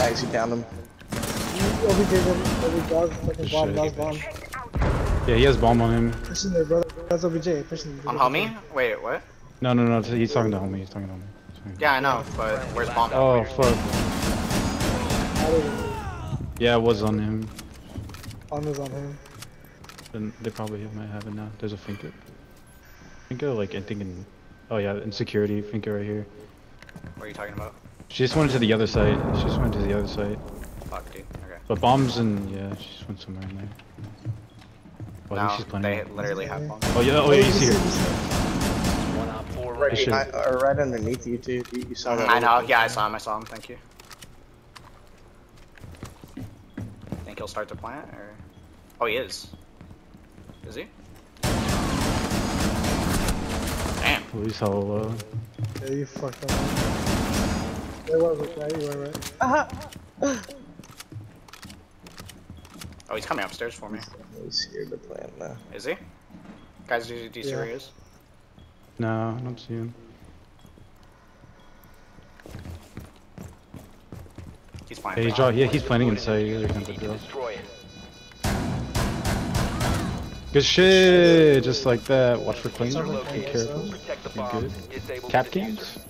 Nice, you downed him. OBJ, OBJ, dog, fucking Good bomb, shit. dog, bomb. Yeah, he has bomb on him. Pushing there, brother. That's OBJ, pushing. Um, on homie? Wait, what? No, no, no. He's talking to homie. He's talking to homie. He's talking to- Yeah, I know, but where's bomb? Oh fuck. Yeah, it was on him. On was on him. Then they probably might have it now. There's a Finka. Finka, like I think in. Oh yeah, in security, Finka right here. What are you talking about? She just went to the other side. She just went to the other side. Fuck, dude. Okay. But bombs and yeah, she just went somewhere in there. Oh, I think No, she's they literally have bomb. Oh yeah, oh yeah, he's here. One op four Right, should- uh, behind, or right underneath you too. You, you saw that. I know, yeah, I saw him, I saw him, thank you. Think he'll start to plant, or? Oh, he is. Is he? Damn. Oh, he's hella low. Yeah, you fucked up. There was a guy, you were right. Uh-huh. Oh, he's coming upstairs for me. He's scared to plant now. Is he? Guys, do, do you see where he Yeah. is? No, I don't see him. He's fine. Yeah, he's, draw- yeah, he's planning inside. You're gonna Need to drill. destroy it. Good shit, just like that. Watch for clean. Be careful. Protect the You bomb. good? Disable Cap games?